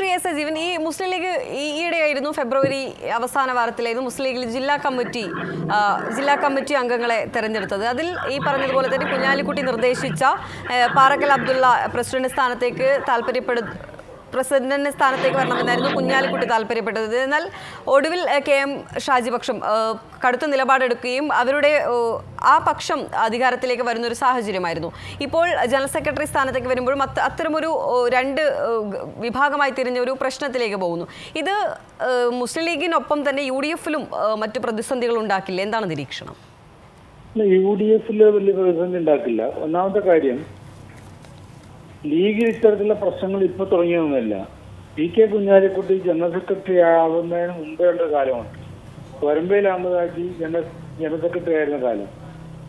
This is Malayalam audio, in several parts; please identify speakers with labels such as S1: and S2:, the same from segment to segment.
S1: സജീവൻ ഈ മുസ്ലിം ലീഗ് ഈയിടെയായിരുന്നു ഫെബ്രുവരി അവസാന വാരത്തിലായിരുന്നു മുസ്ലിം ലീഗിൽ ജില്ലാ കമ്മിറ്റി ജില്ലാ കമ്മിറ്റി അംഗങ്ങളെ തെരഞ്ഞെടുത്തത്. അതിൽ ഈ പറഞ്ഞതുപോലെ തന്നെ കുഞ്ഞാലിക്കുട്ടി നിർദ്ദേശിച്ച പാറക്കൽ അബ്ദുള്ള പ്രസിഡന്റ് സ്ഥാനത്തേക്ക് താല്പര്യപ്പെടു പ്രസിഡന്റ് സ്ഥാനത്തേക്ക് വരണമെന്നായിരുന്നു കുഞ്ഞാലിക്കുട്ടി താല്പര്യപ്പെട്ടത്. എന്നാൽ ഒടുവിൽ കെ എം ഷാജിപക്ഷം കടുത്ത നിലപാടെടുക്കുകയും അവരുടെ ആ പക്ഷം അധികാരത്തിലേക്ക് വരുന്ന ഒരു സാഹചര്യമായിരുന്നു. ഇപ്പോൾ ജനറൽ സെക്രട്ടറി സ്ഥാനത്തേക്ക് വരുമ്പോഴും അത്ത- അത്തരമൊരു രണ്ട് വിഭാഗമായി തിരിഞ്ഞ ഒരു പ്രശ്നത്തിലേക്ക് പോകുന്നു. ഇത് മുസ്ലിം ലീഗിനൊപ്പം തന്നെ യു ഡി എഫിലും മറ്റു പ്രതിസന്ധികൾ ഉണ്ടാക്കില്ല? എന്താണ് നിരീക്ഷണം?
S2: യു ഡി എഫിൽ വലിയ പ്രതിസന്ധി ഉണ്ടാക്കില്ല. ഒന്നാമത്തെ കാര്യം ലീഗിൽ ഇത്തരത്തിലുള്ള പ്രശ്നങ്ങൾ ഇപ്പൊ തുടങ്ങിയൊന്നുമില്ല. P K Kunhalikutty general secretary ആവുന്നതിന് മുമ്പേ ഉള്ള കാലമുണ്ട് Korambayil Ahammed Haji general general secretary ആയിരുന്ന കാലം.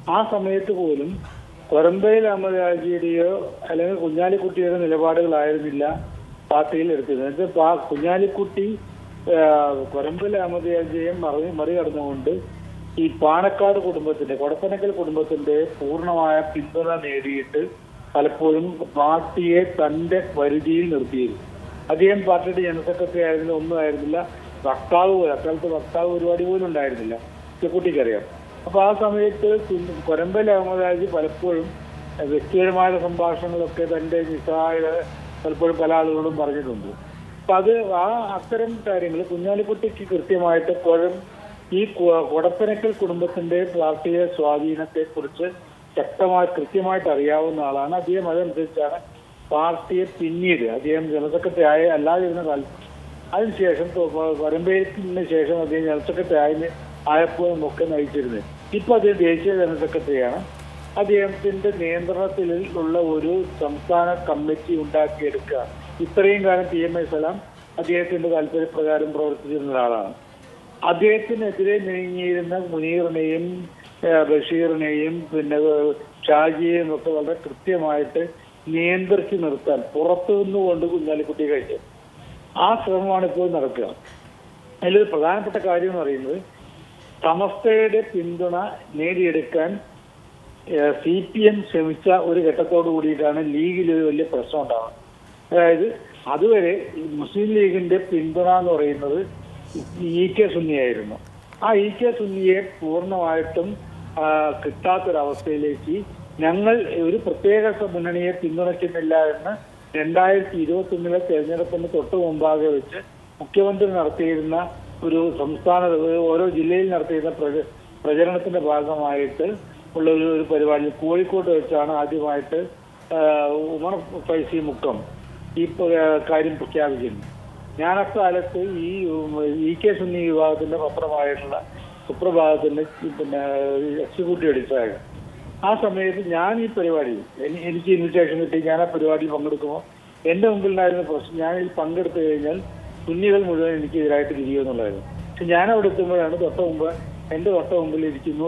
S2: ആ സമയത്ത് പോലും കൊരമ്പയിൽ അഹമ്മദാജിയുടെയോ അല്ലെങ്കിൽ കുഞ്ഞാലിക്കുട്ടിയുടെ നിലപാടുകളായിരുന്നില്ല പാർട്ടിയിൽ എടുത്തിരുന്നത്. പാ- കുഞ്ഞാലിക്കുട്ടി കൊരമ്പയിൽ അഹമ്മദാജിയെ മറി മറികടന്നുകൊണ്ട് ഈ പാണക്കാട് കുടുംബത്തിന്റെ കൊടപ്പനക്കൽ കുടുംബത്തിന്റെ പൂർണമായ പിന്തുണ നേടിയിട്ട് പലപ്പോഴും പാർട്ടിയെ തന്റെ പരിധിയിൽ നിർത്തിയിരുന്നു. അദ്ദേഹം പാർട്ടിയുടെ ജനറൽ സെക്രട്ടറി ആയിരുന്നില്ല ഒന്നും ആയിരുന്നില്ല. വക്താവ് പോലും അക്കാലത്ത് വക്താവ് പരിപാടി പോലും ഉണ്ടായിരുന്നില്ല. ചെക്കുട്ടിക്കറിയാം അപ്പൊ ആ സമയത്ത് കൊരമ്പല അഹമ്മദാജി പലപ്പോഴും വ്യക്തിപരമായ സംഭാഷണങ്ങളൊക്കെ തന്റെ നിസ്സഹായ പലപ്പോഴും പല ആളുകളും പറഞ്ഞിട്ടുണ്ട്. അപ്പൊ അത് ആ അത്തരം കാര്യങ്ങൾ കുഞ്ഞാലിക്കുട്ടിക്ക് കൃത്യമായിട്ട് കുഴം ഈ കൊടപ്പനക്കൽ കുടുംബത്തിന്റെ പാർട്ടിയെ സ്വാധീനത്തെ കുറിച്ച് ശക്തമായി കൃത്യമായിട്ട് അറിയാവുന്ന ആളാണ്. അദ്ദേഹം അതനുസരിച്ചാണ് പാർട്ടിയെ പിന്നീട് അദ്ദേഹം ജനറൽ സെക്രട്ടറി ആയ അല്ലാതിരുന്ന കാലത്ത് അതിനുശേഷം വരമ്പേരിന് ശേഷം അദ്ദേഹം ജനറൽ സെക്രട്ടറി ആയതിന് ആയപ്പോഴും ഒക്കെ നയിച്ചിരുന്നത്. ഇപ്പൊ അദ്ദേഹം ദേശീയ ജനറൽ സെക്രട്ടറിയാണ് അദ്ദേഹത്തിന്റെ നിയന്ത്രണത്തിൽ ഉള്ള ഒരു സംസ്ഥാന കമ്മിറ്റി ഉണ്ടാക്കിയെടുക്കുക ഇത്രയും കാലം പി എം എ സലാം അദ്ദേഹത്തിന്റെ താല്പര്യപ്രകാരം പ്രവർത്തിച്ചിരുന്ന ഒരാളാണ്. അദ്ദേഹത്തിനെതിരെ നീങ്ങിയിരുന്ന മുനീറിനെയും ബഷീറിനെയും പിന്നെ ഷാജിയെയും ഒക്കെ വളരെ കൃത്യമായിട്ട് നിയന്ത്രിച്ചു നിർത്താൻ പുറത്തു നിന്നുകൊണ്ട് കുഞ്ഞാലിക്കുട്ടി കഴിച്ചു ആ ശ്രമമാണ് ഇപ്പോൾ നടക്കുക. അതിലൊരു പ്രധാനപ്പെട്ട കാര്യം എന്ന് പറയുന്നത് സമസ്തയുടെ പിന്തുണ നേടിയെടുക്കാൻ സി പി എം ശ്രമിച്ച ഒരു ഘട്ടത്തോടു കൂടിയിട്ടാണ് ലീഗിൽ ഒരു വലിയ പ്രശ്നം ഉണ്ടാവുന്നത്. അതായത് അതുവരെ മുസ്ലിം ലീഗിന്റെ പിന്തുണ എന്ന് പറയുന്നത് ഇ കെ സുന്നിയായിരുന്നു. ആ ഇ കെ സുന്നിയെ പൂർണമായിട്ടും കിട്ടാത്തൊരവസ്ഥയിലേക്ക് ഞങ്ങൾ ഒരു പ്രത്യേക മുന്നണിയെ പിന്തുണയ്ക്കുന്നില്ല എന്ന് രണ്ടായിരത്തി ഇരുപത്തി ഒന്നിലെ തെരഞ്ഞെടുപ്പിന് തൊട്ട് മുമ്പാകെ വെച്ച് മുഖ്യമന്ത്രി നടത്തിയിരുന്ന ഒരു സംസ്ഥാന ഓരോ ജില്ലയിൽ നടത്തിയിരുന്ന പ്രച- പ്രചരണത്തിന്റെ ഭാഗമായിട്ട് ഉള്ള ഒരു ഒരു പരിപാടി കോഴിക്കോട്ട് വെച്ചാണ് ആദ്യമായിട്ട് ഉമർ ഫൈസി മുക്കം ഈ കാര്യം പ്രഖ്യാപിക്കുന്നത് ഞാൻ അക്കാലത്ത് ഈ ഇ കെ സുന്നി വിഭാഗത്തിന്റെ പത്രമായിട്ടുള്ള സുപ്രഭാതത്തിന്റെ പിന്നെ എക്സിക്യൂട്ടീവ് എഡിറ്ററായിരുന്നു. ആ സമയത്ത് ഞാൻ ഈ പരിപാടി എനിക്ക് ഇൻവിറ്റേഷൻ കിട്ടി ഞാൻ ആ പരിപാടിയിൽ പങ്കെടുക്കുമ്പോൾ എന്റെ മുമ്പിലുണ്ടായിരുന്ന പ്രശ്നം ഞാൻ ഇതിൽ പങ്കെടുത്തു കഴിഞ്ഞാൽ സുന്നികൾ മുഴുവൻ എനിക്ക് എതിരായിട്ട് തിരിയുമെന്നുള്ളതായിരുന്നു പക്ഷെ ഞാൻ അവിടെ എത്തുമ്പോഴാണ് തൊട്ട മുമ്പ് എന്റെ തൊട്ട മുമ്പിൽ ഇരിക്കുന്നു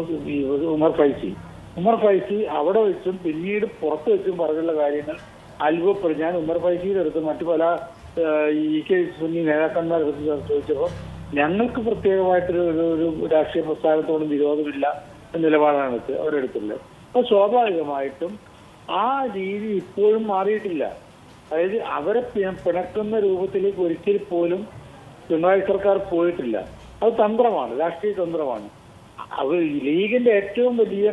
S2: ഉമർ ഫൈസി. ഉമർ ഫൈസി അവിടെ വെച്ചും പിന്നീട് പുറത്ത് വെച്ചും പറഞ്ഞുള്ള കാര്യങ്ങൾ അത്ഭുതപ്പെടും. ഞാൻ ഉമർ ഫൈസിയുടെ അടുത്ത് മറ്റു പല ഈ കേസ് നേതാക്കന്മാർ ചോദിച്ചപ്പോൾ ഞങ്ങൾക്ക് പ്രത്യേകമായിട്ടൊരു ഒരു- രാഷ്ട്രീയ പ്രസ്ഥാനത്തോടും വിരോധമില്ല എന്ന നിലപാടാണ് അവരെടുത്തുള്ളത് അപ്പൊ സ്വാഭാവികമായിട്ടും ആ രീതി ഇപ്പോഴും മാറിയിട്ടില്ല. അതായത് അവരെ പിണക്കുന്ന രൂപത്തിലേക്ക് ഒരിക്കൽ പോലും പിണറായി സർക്കാർ പോയിട്ടില്ല. അത് തന്ത്രമാണ് രാഷ്ട്രീയ തന്ത്രമാണ്. അവർ ലീഗിന്റെ ഏറ്റവും വലിയ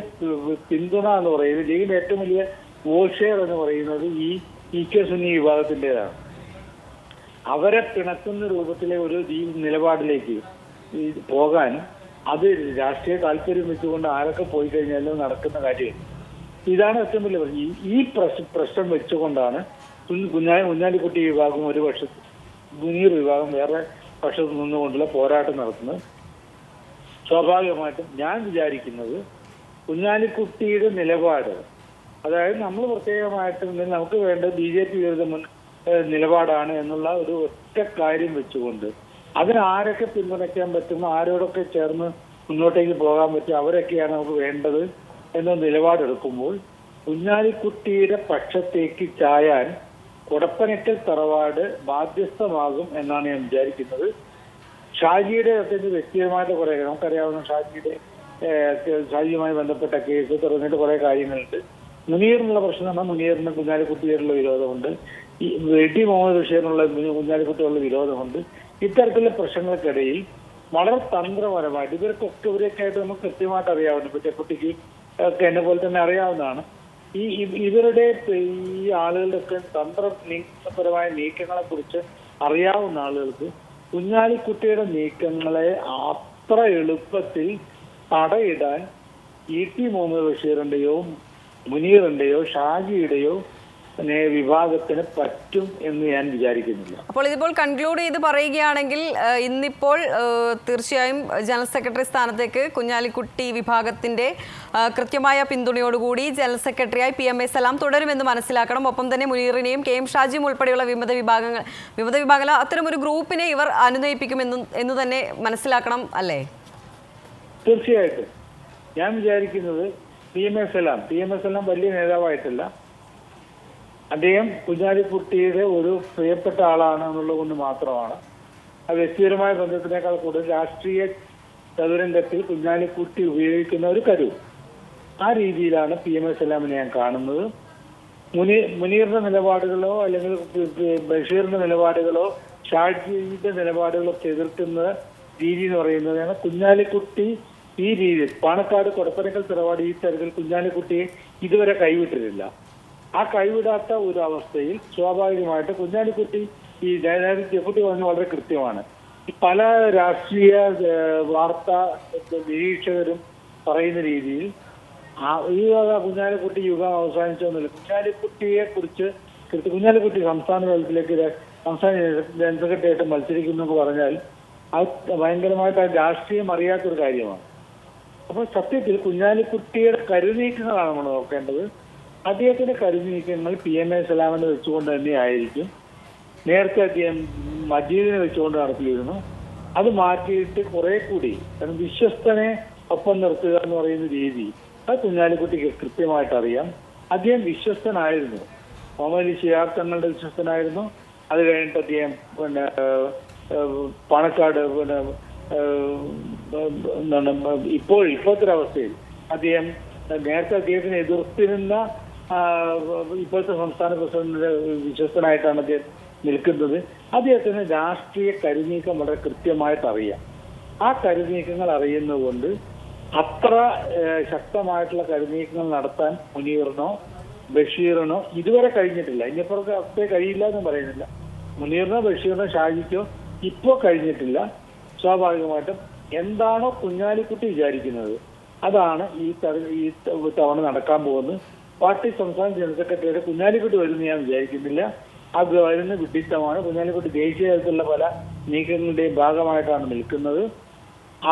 S2: പിന്തുണ എന്ന് പറയുന്നത് ലീഗിന്റെ ഏറ്റവും വലിയ വോട്ട് എന്ന് പറയുന്നത് ഈ ഇ കെ സുന്നി വിഭാഗത്തിന്റേതാണ് അവരെ പിണക്കുന്ന രൂപത്തിലെ ഒരു നിലപാടിലേക്ക് പോകാൻ അത് രാഷ്ട്രീയ താല്പര്യം വെച്ചുകൊണ്ട് ആരൊക്കെ പോയി കഴിഞ്ഞാലും നടക്കുന്ന കാര്യം. ഇതാണ് ഏറ്റവും വലിയ പ്രശ്നം. ഈ- പ്രശ്നം വെച്ചുകൊണ്ടാണ് കുഞ്ഞ് കുഞ്ഞാ കുഞ്ഞാലിക്കുട്ടി വിഭാഗം ഒരു പക്ഷ മുനീർ വിഭാഗം വേറെ പക്ഷത്ത് നിന്നുകൊണ്ടുള്ള പോരാട്ടം നടത്തുന്നത്. സ്വാഭാവികമായിട്ടും ഞാൻ വിചാരിക്കുന്നത് കുഞ്ഞാലിക്കുട്ടിയുടെ നിലപാട് അതായത് നമ്മൾ പ്രത്യേകമായിട്ട് നമുക്ക് വേണ്ട ബി ജെ പി വിരുദ്ധ മുൻ നിലപാടാണ് എന്നുള്ള ഒരു ഒറ്റ കാര്യം വെച്ചുകൊണ്ട്. അതിന് ആരൊക്കെ പിന്തുണയ്ക്കാൻ പറ്റുമോ ആരോടൊക്കെ ചേർന്ന് മുന്നോട്ടേക്ക് പോകാൻ പറ്റും അവരൊക്കെയാണ് നമുക്ക് വേണ്ടത് എന്ന നിലപാടെടുക്കുമ്പോൾ കുഞ്ഞാലിക്കുട്ടിയുടെ പക്ഷത്തേക്ക് ചായാൻ കൊടപ്പനക്കൽ തറവാട് ബാധ്യസ്ഥമാകും എന്നാണ് ഞാൻ വിചാരിക്കുന്നത്. ഷാജിയുടെ അത്യന്ത വ്യക്തിപരമായിട്ട് കുറെ നമുക്കറിയാവുന്ന ഷാജിയുടെ ഷാജിയുമായി ബന്ധപ്പെട്ട കേസ് തുടങ്ങിയിട്ട് കുറെ കാര്യങ്ങളുണ്ട്. മുനീറിനുള്ള പ്രശ്നമാണ് മുനീറിന് കുഞ്ഞാലിക്കുട്ടിയോടുള്ള വിരോധമുണ്ട്. ഈ ടി മുഹമ്മദ് ബഷീറിനുള്ള കുഞ്ഞാലിക്കുട്ടിയുള്ള വിരോധമുണ്ട്. ഇത്തരത്തിലുള്ള പ്രശ്നങ്ങൾക്കിടയിൽ വളരെ തന്ത്രപരമായിട്ട് ഇവർക്കൊക്കെ ഇവരൊക്കെ ആയിട്ട് നമുക്ക് കൃത്യമായിട്ട് അറിയാവുന്ന കുറ്റക്കുട്ടിക്ക് കുട്ടിക്ക് ഒക്കെ എന്നെ പോലെ തന്നെ അറിയാവുന്നതാണ്. ഈ ഇവരുടെ ഈ ആളുകളുടെ ഒക്കെ തന്ത്ര നീക്കപരമായ നീക്കങ്ങളെ കുറിച്ച് അറിയാവുന്ന ആളുകൾക്ക് കുഞ്ഞാലിക്കുട്ടിയുടെ നീക്കങ്ങളെ അത്ര എളുപ്പത്തിൽ തടയിടാൻ ഇ ടി മുഹമ്മദ് ബഷീറിന്റെയോ മുനീറിന്റെയോ ഷാജിയുടെയോ വിഭാഗത്തിന് പറ്റും എന്ന് ഞാൻ വിചാരിക്കുന്നില്ല.
S1: അപ്പോൾ ഇതിപ്പോൾ കൺക്ലൂഡ് ചെയ്ത് പറയുകയാണെങ്കിൽ ഇന്നിപ്പോൾ തീർച്ചയായും ജനറൽ സെക്രട്ടറി സ്ഥാനത്തേക്ക് കുഞ്ഞാലിക്കുട്ടി വിഭാഗത്തിന്റെ കൃത്യമായ പിന്തുണയോടുകൂടി ജനറൽ സെക്രട്ടറിയായി പി എം എ സലാം തുടരുമെന്ന് മനസ്സിലാക്കണം. ഒപ്പം തന്നെ മുനീറിനെയും കെ എം ഷാജിയും ഉൾപ്പെടെയുള്ള വിമത വിഭാഗങ്ങൾ വിമത വിഭാഗങ്ങൾ അത്തരം ഒരു ഗ്രൂപ്പിനെ ഇവർ അനുനയിപ്പിക്കുമെന്നും എന്ന് തന്നെ മനസ്സിലാക്കണം അല്ലേ?
S2: തീർച്ചയായിട്ടും. ഞാൻ വിചാരിക്കുന്നത് പി എം എസ് എല്ലാം പി എം എസ് എല്ലാം വലിയ നേതാവായിട്ടില്ല. അദ്ദേഹം കുഞ്ഞാലിക്കുട്ടിയുടെ ഒരു പ്രിയപ്പെട്ട ആളാണ് എന്നുള്ളത് കൊണ്ട് മാത്രമാണ്. ആ വ്യക്തിപരമായ ബന്ധത്തിനേക്കാൾ കൂടുതൽ രാഷ്ട്രീയ ചതുരംഗത്തിൽ കുഞ്ഞാലിക്കുട്ടി ഉപയോഗിക്കുന്ന ഒരു കരു. ആ രീതിയിലാണ് പി എം എസ് എല്ലാമിനെ ഞാൻ കാണുന്നത്. മുനി മുനീറിന്റെ നിലപാടുകളോ അല്ലെങ്കിൽ ബഷീറിന്റെ നിലപാടുകളോ ഷാജിയുടെ നിലപാടുകളോ എതിർക്കുന്ന രീതി എന്ന് പറയുന്നത് കുഞ്ഞാലിക്കുട്ടി ഈ രീതിയിൽ പാണക്കാട് കൊടപ്പനക്കൽ തറവാട് ഈ തരത്തിൽ കുഞ്ഞാലിക്കുട്ടിയെ ഇതുവരെ കൈവിട്ടിട്ടില്ല. ആ കൈവിടാത്ത ഒരു അവസ്ഥയിൽ സ്വാഭാവികമായിട്ട് കുഞ്ഞാലിക്കുട്ടി ഈ ഡെപ്യൂട്ടി പറഞ്ഞ വളരെ കൃത്യമാണ്. പല രാഷ്ട്രീയ വാർത്താ നിരീക്ഷകരും പറയുന്ന രീതിയിൽ ഈ കുഞ്ഞാലിക്കുട്ടി യുഗം അവസാനിച്ചൊന്നുമില്ല കുഞ്ഞാലിക്കുട്ടിയെ കുറിച്ച് കുഞ്ഞാലിക്കുട്ടി സംസ്ഥാന തലത്തിലേക്ക് സംസ്ഥാന ജനറൽ സെക്രട്ടറിയായിട്ട് മത്സരിക്കുന്നു എന്ന് പറഞ്ഞാൽ അത് ഭയങ്കരമായിട്ട് രാഷ്ട്രീയം അറിയാത്തൊരു കാര്യമാണ്. അപ്പോൾ സത്യത്തിൽ കുഞ്ഞാലിക്കുട്ടിയുടെ കരുനീക്കങ്ങളാണ് നമ്മൾ നോക്കേണ്ടത്. അദ്ദേഹത്തിന്റെ കരുനീക്കങ്ങൾ പി എം എ സലാമിനെ വെച്ചുകൊണ്ട് തന്നെ ആയിരിക്കും. നേരത്തെ അദ്ദേഹം മജീദിനെ വെച്ചുകൊണ്ട് നടത്തിയിരുന്നു. അത് മാറ്റിയിട്ട് കുറെ കൂടി കാരണം വിശ്വസ്തനെ ഒപ്പം നിർത്തുക എന്ന് പറയുന്ന രീതി അത് കുഞ്ഞാലിക്കുട്ടിക്ക് കൃത്യമായിട്ട് അറിയാം. അദ്ദേഹം വിശ്വസ്തനായിരുന്നു. മുഹമ്മദ് ഷിയാർ തങ്ങളുടെ വിശ്വസ്തനായിരുന്നു. അത് കഴിഞ്ഞിട്ട് അദ്ദേഹം പിന്നെ പാണക്കാട് പിന്നെ എന്താണ് ഇപ്പോൾ ഇപ്പോഴത്തെ അവസ്ഥയിൽ അദ്ദേഹം നേരത്തെ അദ്ദേഹത്തിന് എതിർത്തിരുന്ന ഇപ്പോഴത്തെ സംസ്ഥാന പ്രസിഡന്റിന്റെ വിശ്വസ്തനായിട്ടാണ് അദ്ദേഹം നിൽക്കുന്നത്. അദ്ദേഹത്തിന് രാഷ്ട്രീയ കരുനീക്കം വളരെ കൃത്യമായിട്ട് അറിയാം. ആ കരുനീക്കങ്ങൾ അറിയുന്നതുകൊണ്ട് അത്ര ശക്തമായിട്ടുള്ള കരുനീക്കങ്ങൾ നടത്താൻ മുനീറിനോ ബഷീറിനോ ഇതുവരെ കഴിഞ്ഞിട്ടില്ല. ഇനിയിപ്പുറത്തെ അത്രേ കഴിയില്ല എന്ന് പറയുന്നില്ല. മുനീറിനോ ബഷീറിനോ ഷാജിക്കോ ഇപ്പോ കഴിഞ്ഞിട്ടില്ല. സ്വാഭാവികമായിട്ടും എന്താണോ കുഞ്ഞാലിക്കുട്ടി വിചാരിക്കുന്നത്. അതാണ് ഈ ഈ തവണ നടക്കാൻ പോകുന്നത്. പാർട്ടി സംസ്ഥാന ജനറൽ സെക്രട്ടറിയുടെ കുഞ്ഞാലിക്കുട്ടി വരുമെന്ന് ഞാൻ വിചാരിക്കുന്നില്ല. അത് വരുന്ന വിഡിത്തമാണ് കുഞ്ഞാലിക്കുട്ടി ദേശീയ തലത്തിലുള്ള പല നീക്കങ്ങളുടെയും ഭാഗമായിട്ടാണ് നിൽക്കുന്നത്.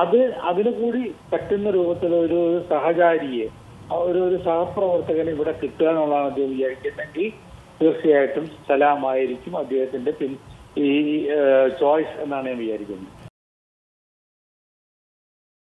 S2: അത് അതിനു കൂടി പറ്റുന്ന രൂപത്തിൽ ഒരു സഹചാരിയെ ഒരു ഒരു സഹപ്രവർത്തകനെ ഇവിടെ കിട്ടുക എന്നുള്ളതാണ് അദ്ദേഹം വിചാരിക്കുന്നെങ്കിൽ തീർച്ചയായിട്ടും സലാമായിരിക്കും അദ്ദേഹത്തിന്റെ പിൻ ഈ ചോയ്സ് എന്നാണ് ഞാൻ വിചാരിക്കുന്നത്.